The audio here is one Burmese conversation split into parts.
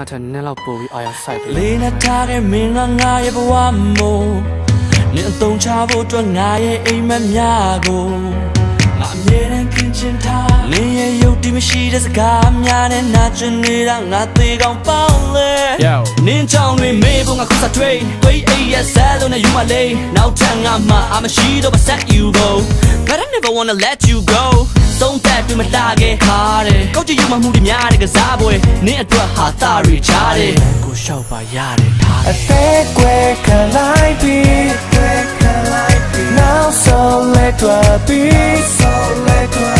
ကထက်နည်းလောက်ပို့ပြီးအာရဆိုင်ပြီလေးနဲ့ထားတဲ့မင်းကငါရဲ့ဘဝမို့နင်အသုံးချဖို့အတွက်ငါရဲ့အိမ်မက်များကိုငါအမြဲတမ်း ခင်ချင်ထားနင်ရဲ့ရုပ်တည်မရှိတဲ့စကားများနဲ့နာကျင်နေတာငါသေးကောင်းပေါင်းလေ Yo နင်းချောင်းတွေမေးဖို့ငါခုစားထွေးတွေးအိပ်ရဲ့ဆဲလို့နဲ့ယူမလေးနောက်ထပ်ငါမှအမရှိတော့ပါဆက် you go but I never wanna let you go သုံးသက်တွေ့မလာခဲ့ဟာတဲ့ကောက်ကြည့်ယူမှမှုတွေများတဲ့ကစားပွဲနင်းအတွက်ဟာသားရီချားတဲ့ကိုလျှောက်ပါရတယ်ထားအသေးကွယ်ခလိုက်ပြီးနောက်ဆုံးလက်ထွက်ပြီး so let ထွက်ပြီး you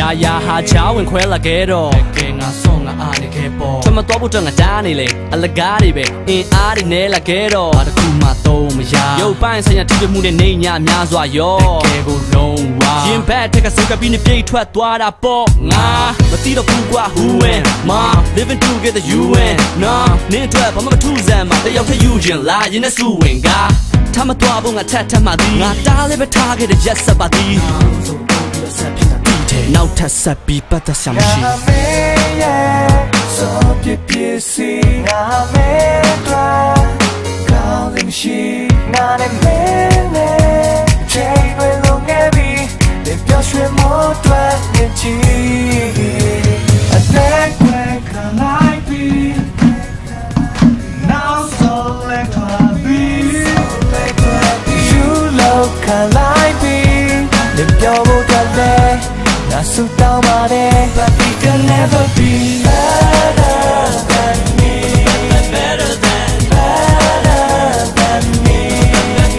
ရာရာဟာချားဝင်ခွဲလာခဲ့တော့ကဲငါဆော့ငါအားနေခဲ့ပေါ့ထမတော်ဖို့တော့ငါတားနေလေအလကားတွေပဲအင်းအားတွေနဲလာခဲ့တော့ဘာတစ်ခုမှသုံးမရရုပ်ပိုင်းဆိုင်ရာထိတွေ့မှုနဲ့နေညများစွာရောကဲကိုလုံးဝရင်ဘက်ထက်ကစကပြီးနေပြေးထွက်သွားတာပေါ့ငါမသိတော့ဘူးကွာ who win ma living together you win nah နင်းအတွက်ဘာမှမထူးစမ်းမှာတယောက်ထယူခြင်းလာရင်နဲ့စုဝင်ကထမတော်ဖို့ငါထက်ထမှသည်ငါတားလေးပဲထားခဲ့တဲ့ရက်ဆက်ပါသည် နောက်ထပ်ဆက်ပြီးပတ်သက်ဆရာမရှိငါမေးရဲ့ဆိုပြပြစီငါမေး စုတောင်းပါတယ် But we can never be better than me better than better than me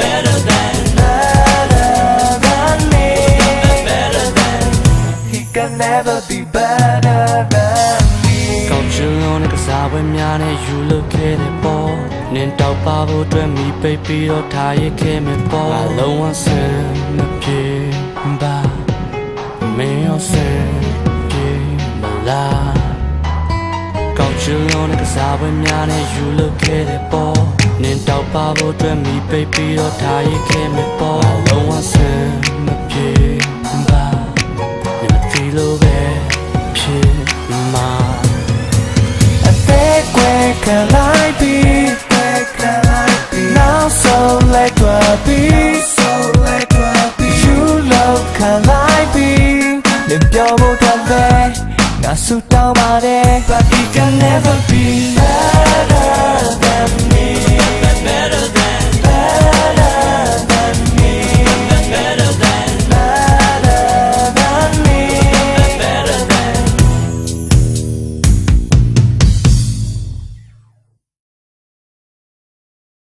better than better than me better than He can never be better than me ကောင်းချင်လုံးနဲ့ကစားပွဲများနဲ့ယူလို့ခဲ့တဲ့ပေါ်နင်းတောက်ပါဖို့အတွက်မိပိတ်ပြီးတော့ထားရခဲ့မယ်ပေါ်အလုံးဝဆင်မပြေပါ ကစားပွဲများနဲ့ယူလို့ခဲ့တဲ့ပေါ်နင်းတောက်ပါဖို့အတွက်မိပိတ်ပြီးတော့ထားရခဲ့မယ်ပေါ်အလုံးဝဆင်မပြေပါမသိလို့ပဲဖြစ်မှာအသေးကွယ်ခလိုက်ပြီနောက် လည်းငါစုတောင်းပါတယ် But it can never be better